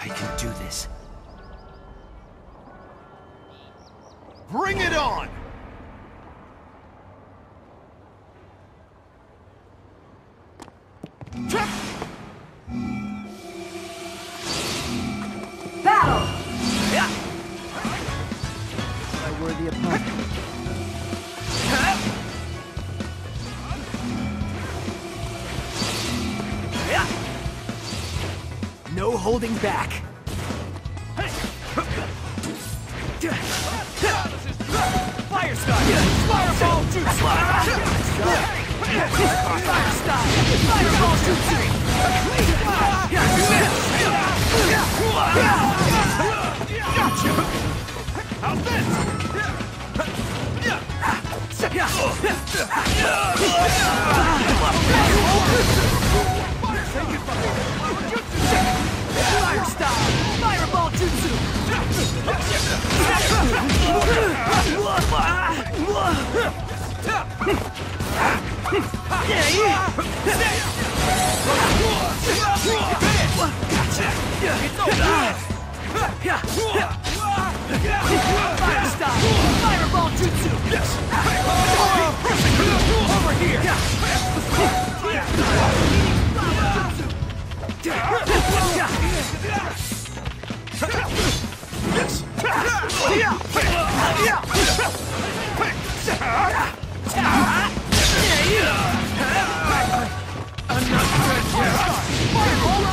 I can do this. Bring it on! Battle! Holding back. Fire style! Fireball jutsu! Fire style! Fireball jutsu! How's this? Fireball jutsu! Yes! Over here!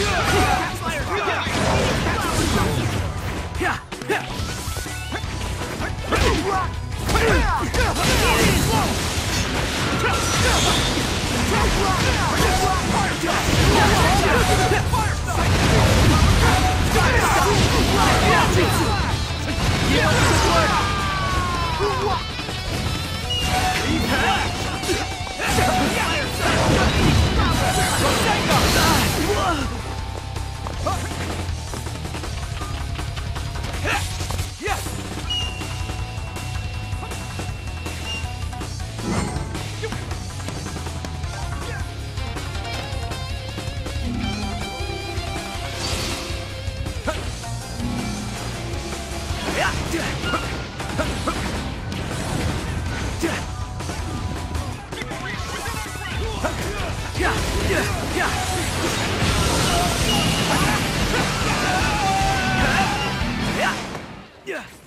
Yeah! Yeah.